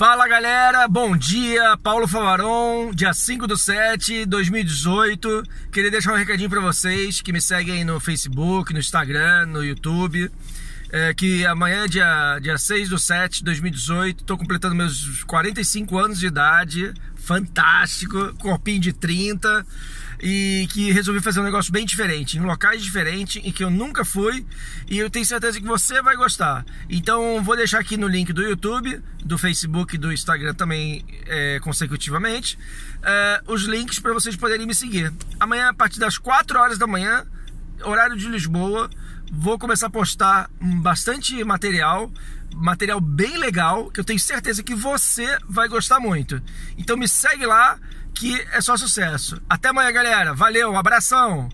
Fala galera, bom dia, Paulo Favaron, dia 5 do 7 2018. Queria deixar um recadinho para vocês que me seguem no Facebook, no Instagram, no YouTube. É, que amanhã, dia, dia 6 do 7 de 2018, estou completando meus 45 anos de idade, fantástico, corpinho de 30 e que resolvi fazer um negócio bem diferente, em locais diferentes, em que eu nunca fui e eu tenho certeza que você vai gostar. Então vou deixar aqui no link do YouTube, do Facebook do Instagram também é, consecutivamente, é, os links para vocês poderem me seguir. Amanhã, a partir das 4 horas da manhã, horário de Lisboa, vou começar a postar bastante material, material bem legal, que eu tenho certeza que você vai gostar muito. Então me segue lá que é só sucesso. Até amanhã, galera. Valeu, um abração.